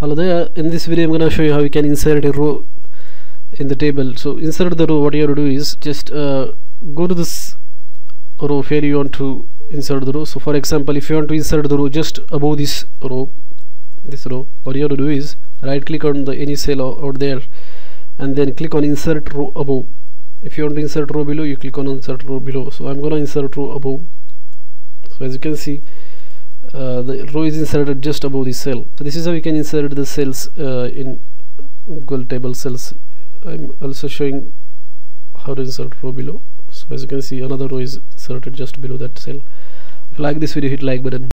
hello there. In this video I'm gonna show you how you can insert a row in the table. So insert the row. What you have to do is just uh, go to this row where you want to insert the row. So for example if you want to insert the row just above this row this row what you have to do is right click on the any cell out there and then click on insert row above. If you want to insert row below you click on insert row below. So I'm gonna insert row above. So as you can see uh, the row is inserted just above the cell. So this is how you can insert the cells uh, in Google table cells. I'm also showing how to insert row below. So as you can see another row is inserted just below that cell. If you like this video hit like button